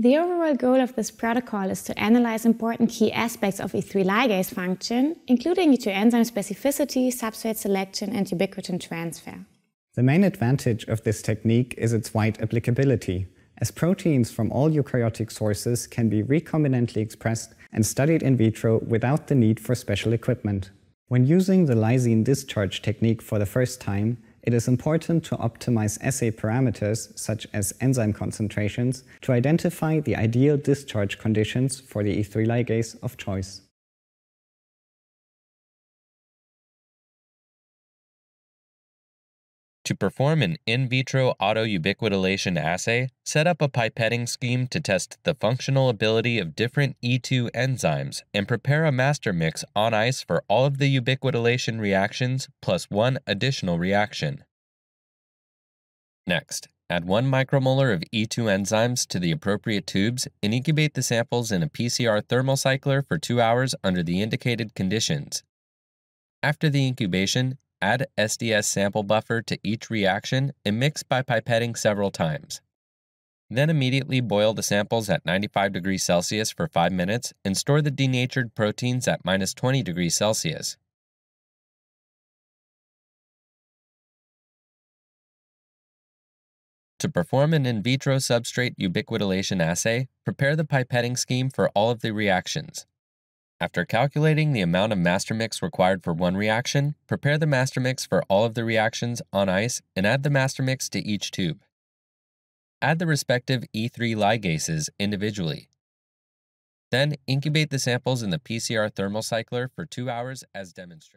The overall goal of this protocol is to analyze important key aspects of E3 ligase function, including E2 enzyme specificity, substrate selection, and ubiquitin transfer. The main advantage of this technique is its wide applicability, as proteins from all eukaryotic sources can be recombinantly expressed and studied in vitro without the need for special equipment. When using the lysine discharge technique for the first time, it is important to optimize assay parameters, such as enzyme concentrations, to identify the ideal discharge conditions for the E3 ligase of choice. To perform an in vitro autoubiquitination assay, set up a pipetting scheme to test the functional ability of different E2 enzymes and prepare a master mix on ice for all of the ubiquitination reactions plus one additional reaction. Next, add 1 micromolar of E2 enzymes to the appropriate tubes and incubate the samples in a PCR thermocycler for 2 hours under the indicated conditions. After the incubation, Add SDS sample buffer to each reaction and mix by pipetting several times. Then immediately boil the samples at 95 degrees Celsius for 5 minutes and store the denatured proteins at minus 20 degrees Celsius. To perform an in vitro substrate ubiquitination assay, prepare the pipetting scheme for all of the reactions. After calculating the amount of master mix required for one reaction, prepare the master mix for all of the reactions on ice and add the master mix to each tube. Add the respective E3 ligases individually. Then incubate the samples in the PCR thermal cycler for 2 hours as demonstrated.